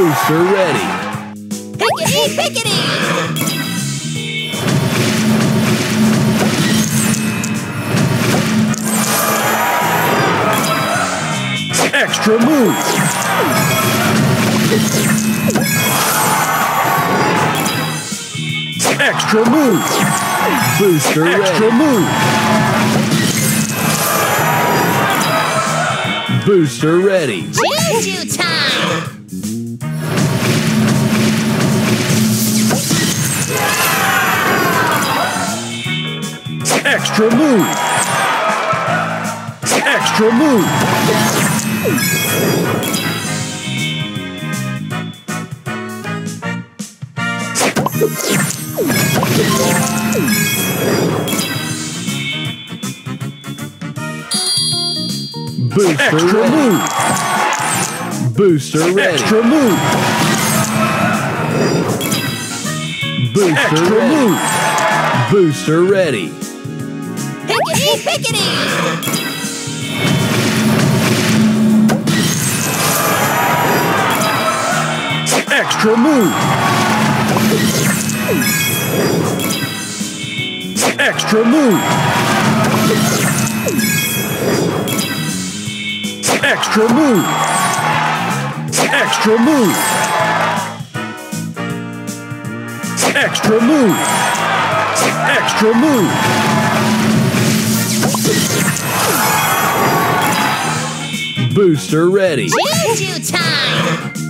Booster ready. Pickety, pickety! Extra move! Extra move! Booster Extra ready. move! Booster ready. Choo-choo Extra move! Extra move! Booster Extra ready. move! Booster ready. Extra move! Booster Extra ready. move! Booster ready. Pickety! Extra move! Extra move! Extra move! Extra move! Extra move! Extra move! Booster ready. Choo-choo time!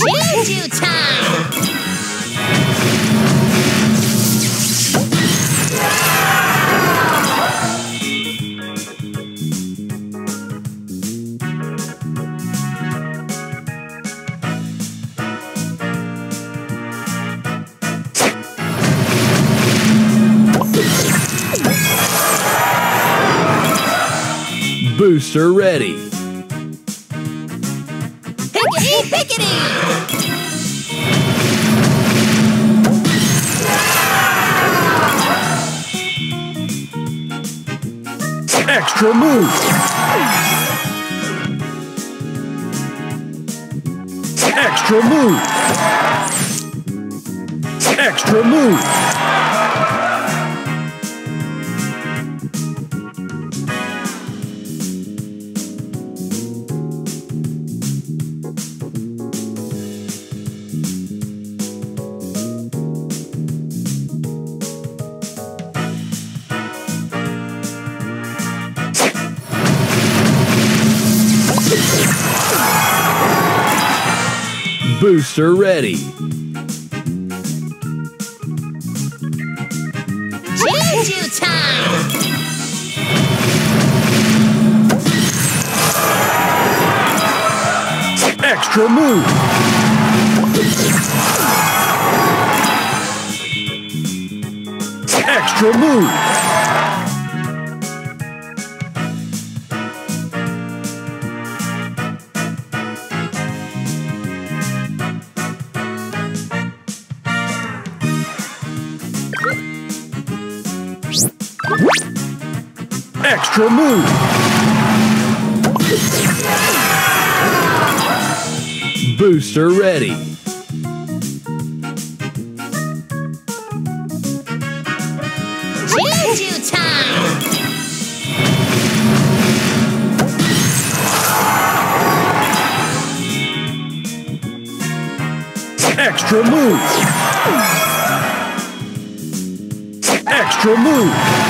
Choo-choo time! Booster ready. Pickety! Extra move! Extra move! Extra move! Booster ready. Choo-choo time! Extra move. Extra move. Extra move. Booster ready. Choo-choo time! Extra move. Extra move.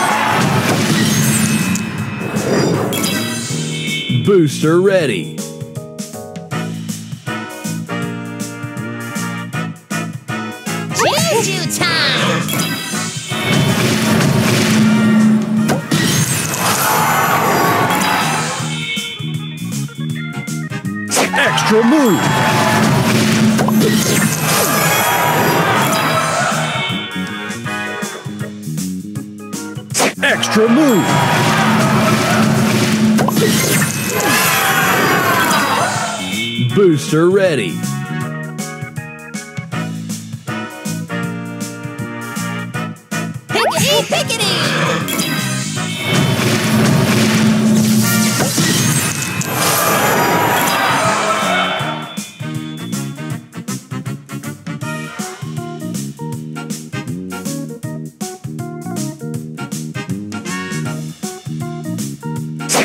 Booster ready. Choo-choo time! Extra move. Extra move. Booster ready. Pickety, pickety!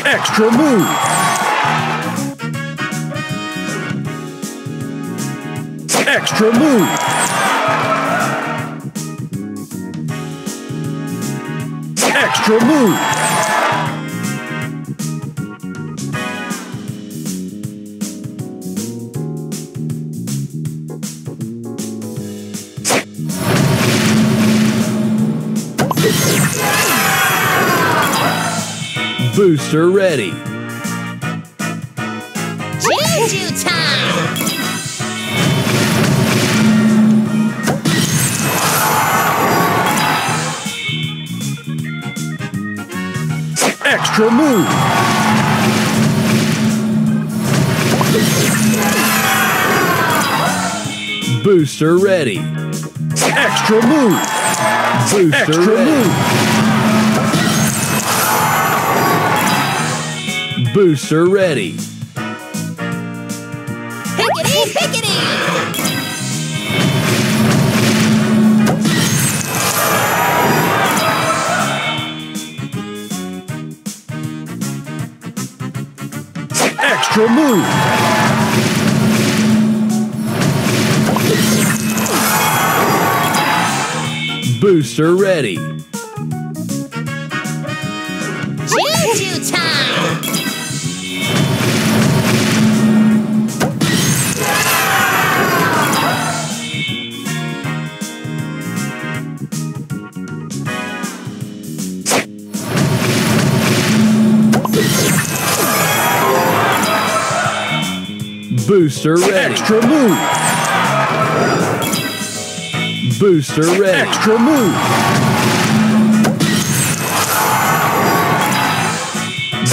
Extra move. Extra move. Extra move. Booster ready. Choo-choo time! Extra move. Booster ready. Extra move. Booster Extra ready. move. Booster ready. Extra move. Booster ready. Choo-choo time! Booster ready. Extra move. Booster ready. Extra move.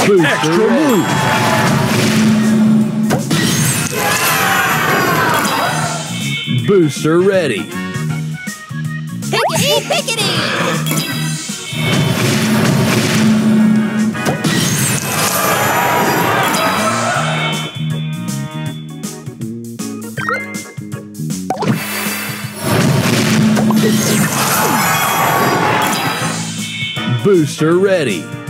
Booster Extra ready. move. Booster ready. Pickety, pickety! Booster ready.